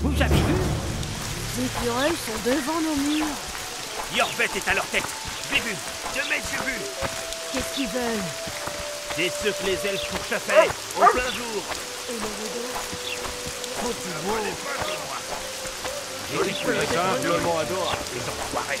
Vous avez vu Les écureuils sont devant nos murs. Yorvet est à leur tête. Vu. De mes vu. Qu'est-ce qu'ils veulent C'est ce que les elfes pourchassaient au plein jour. Et le rideau Joli simplement adorable. Les enfoirés.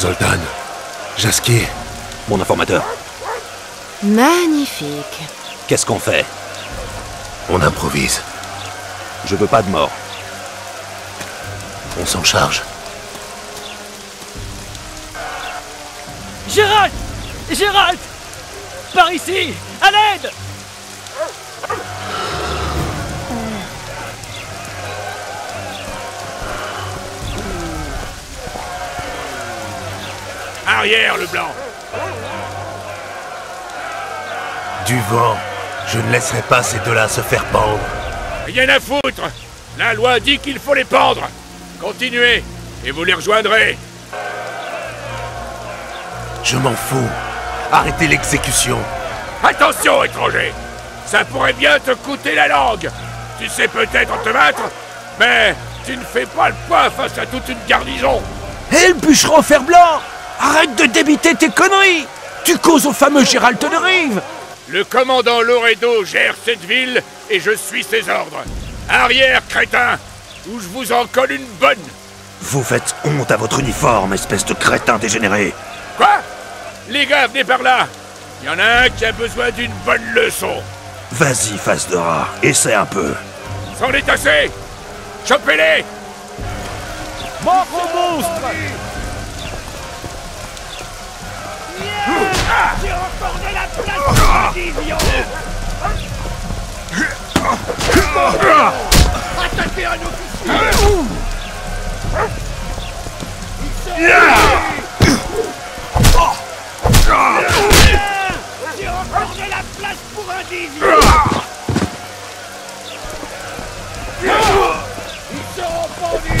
Zoltan. Jaskier. Mon informateur. Magnifique. Qu'est-ce qu'on fait? On improvise. Je veux pas de mort. On s'en charge. Gérald Gérald Par ici À l'aide Le blanc Du vent. Je ne laisserai pas ces deux-là se faire pendre. Rien à foutre La loi dit qu'il faut les pendre Continuez, et vous les rejoindrez Je m'en fous. Arrêtez l'exécution. Attention, étranger Ça pourrait bien te coûter la langue Tu sais peut-être te battre, mais tu ne fais pas le poids face à toute une garnison Hé, le bûcheron fer blanc Arrête de débiter tes conneries Tu causes au fameux Gérald de Rive Le commandant Loredo gère cette ville et je suis ses ordres. Arrière, crétin Ou je vous en colle une bonne Vous faites honte à votre uniforme, espèce de crétin dégénéré. Quoi? Les gars, venez par là Il y en a un qui a besoin d'une bonne leçon Vas-y, face de rat. Essaie un peu. C'en est assez Chopez-les Mort au monstre j'ai remporté la place, pour un division Attaquez un officier Il J'ai remporté la place pour un division Ils seront pendus.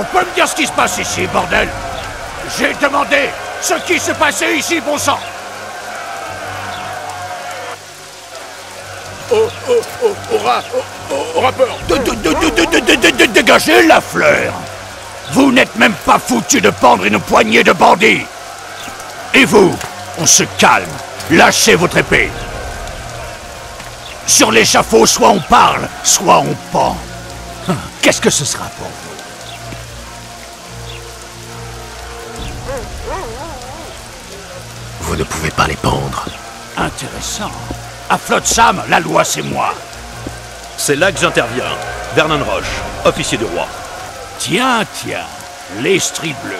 On peut me dire ce qui se passe ici, bordel. J'ai demandé ce qui se passait ici, bon sang. Au, au, au, au, ra- au, au- au rapport de, de, de, de, de, de, de, de- Dégagez la fleur. Vous n'êtes même pas foutu de pendre une poignée de bandits. Et vous, on se calme. Lâchez votre épée. Sur l'échafaud, soit on parle, soit on pend. Hum, Qu'est-ce que ce sera pour Vous? Intéressant. À Flotsam, la loi c'est moi. C'est là que j'interviens. Vernon Roche, officier du roi. Tiens, tiens, les stries bleus.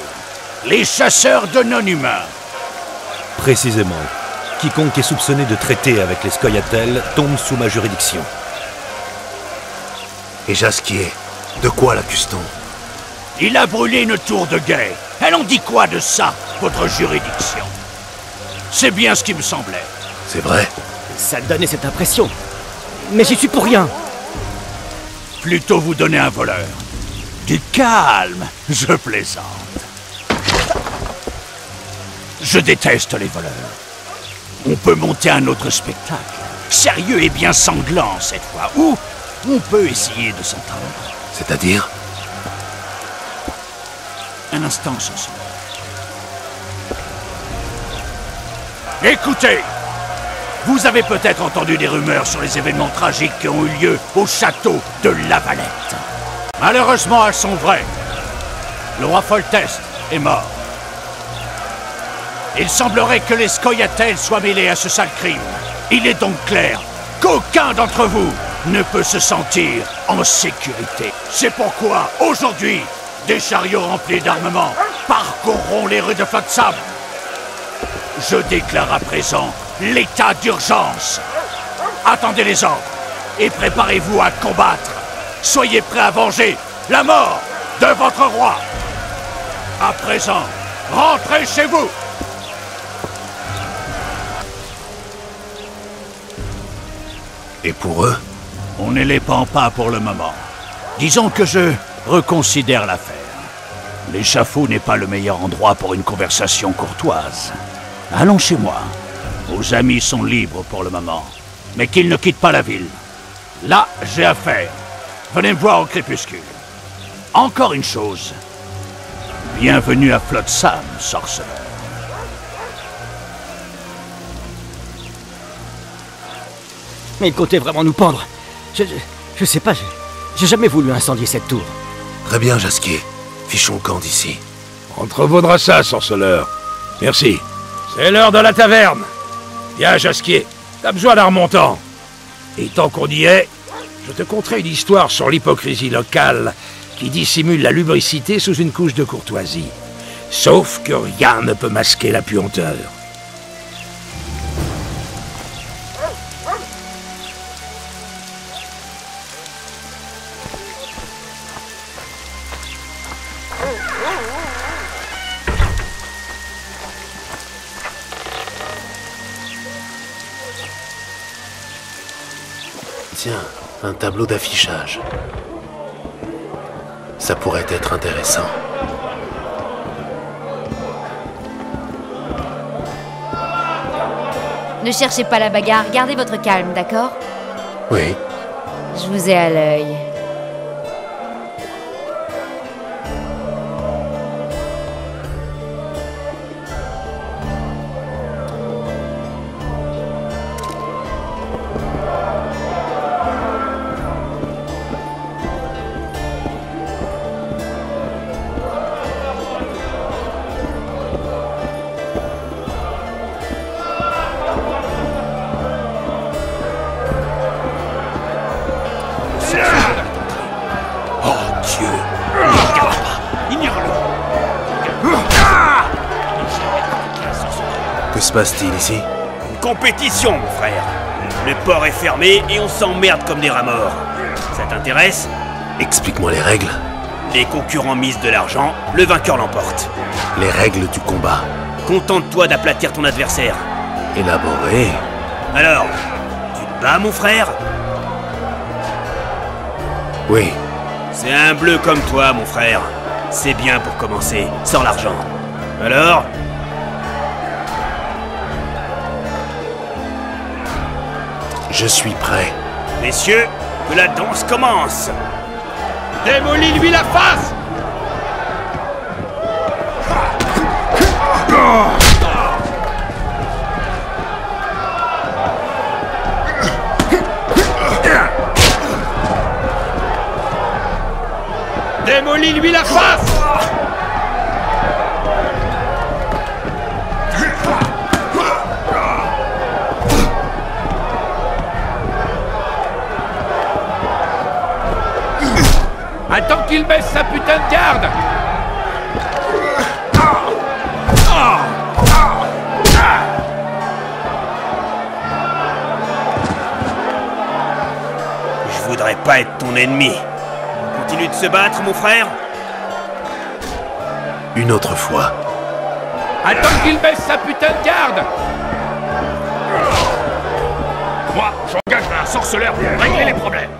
Les chasseurs de non-humains. Précisément. Quiconque est soupçonné de traiter avec les Scoia'tael tombe sous ma juridiction. Et Jasquier, de quoi l'accuse-t-on? Il a brûlé une tour de guet. Elle en dit quoi de ça, votre juridiction? C'est bien ce qui me semblait. C'est vrai Ça donnait cette impression. Mais j'y suis pour rien. Plutôt vous donner un voleur. Du calme, je plaisante. Je déteste les voleurs. On peut monter un autre spectacle. Sérieux et bien sanglant cette fois. Ou on peut essayer de s'entendre. C'est-à-dire? Un instant, Sanson. Écoutez Vous avez peut-être entendu des rumeurs sur les événements tragiques qui ont eu lieu au château de Lavalette. Malheureusement, elles sont vraies. Le roi Foltest est mort. Il semblerait que les Scoia'tael soient mêlés à ce sale crime. Il est donc clair qu'aucun d'entre vous ne peut se sentir en sécurité. C'est pourquoi, aujourd'hui, des chariots remplis d'armement parcourront les rues de Flotsam. Je déclare à présent l'état d'urgence. Attendez les ordres et préparez-vous à combattre. Soyez prêts à venger la mort de votre roi. À présent, rentrez chez vous. Et pour eux? On ne les pend pas pour le moment. Disons que je reconsidère l'affaire. L'échafaud n'est pas le meilleur endroit pour une conversation courtoise. Allons chez moi. Vos amis sont libres pour le moment, mais qu'ils ne quittent pas la ville. Là, j'ai affaire. Venez me voir au crépuscule. Encore une chose. Bienvenue à Flotsam, sorceleur. Mais il comptait vraiment nous pendre. Je, je, je sais pas, j'ai jamais voulu incendier cette tour. Très bien, Jasquier. Fichons le camp d'ici. Entrevaudra ça, sorceleur. Merci. C'est l'heure de la taverne. Viens, Jasquier. T'as besoin d'un remontant. Et tant qu'on y est, je te conterai une histoire sur l'hypocrisie locale qui dissimule la lubricité sous une couche de courtoisie. Sauf que rien ne peut masquer la puanteur. Tiens, un tableau d'affichage. Ça pourrait être intéressant. Ne cherchez pas la bagarre, gardez votre calme, d'accord? Oui, Je vous ai à l'œil. Que se passe-t-il ici Une compétition, mon frère. Le port est fermé et on s'emmerde comme des rats morts. Ça t'intéresse Explique-moi les règles. Les concurrents misent de l'argent, le vainqueur l'emporte. Les règles du combat. Contente-toi d'aplatir ton adversaire. Élaborées. Alors, tu te bats, mon frère Oui, C'est un bleu comme toi, mon frère. C'est bien pour commencer, sans l'argent. Alors Je suis prêt. Messieurs, que la danse commence. Démolis-lui la face. Démolis-lui la face. Qu'il baisse sa putain de garde Je voudrais pas être ton ennemi. On continue de se battre, mon frère Une autre fois. Attends qu'il baisse sa putain de garde Moi, j'engage un sorceleur pour régler les problèmes.